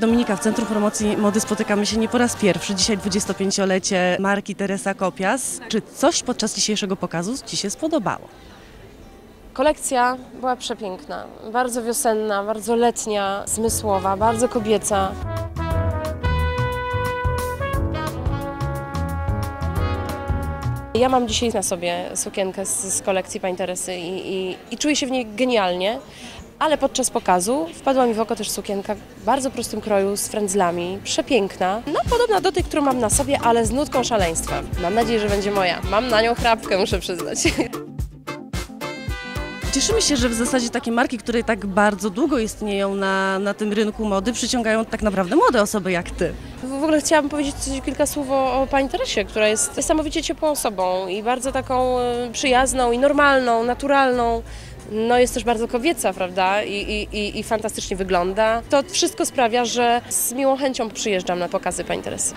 Dominika, w Centrum Promocji Mody spotykamy się nie po raz pierwszy. Dzisiaj 25-lecie marki Teresa Kopias. Czy coś podczas dzisiejszego pokazu Ci się spodobało? Kolekcja była przepiękna, bardzo wiosenna, bardzo letnia, zmysłowa, bardzo kobieca. Ja mam dzisiaj na sobie sukienkę z, z kolekcji Pani Teresy i, i, i czuję się w niej genialnie, ale podczas pokazu wpadła mi w oko też sukienka w bardzo prostym kroju z frędzlami, przepiękna, no podobna do tej, którą mam na sobie, ale z nutką szaleństwa. Mam nadzieję, że będzie moja. Mam na nią chrapkę, muszę przyznać. Cieszymy się, że w zasadzie takie marki, które tak bardzo długo istnieją na, na tym rynku mody, przyciągają tak naprawdę młode osoby jak Ty. W ogóle chciałabym powiedzieć coś- kilka słów o, o pani Teresie, która jest niesamowicie ciepłą osobą i bardzo taką e, przyjazną i normalną, naturalną. No jest też bardzo kobieca, prawda? I, i, i, fantastycznie wygląda. To wszystko sprawia, że z miłą chęcią przyjeżdżam na pokazy pani Teresy.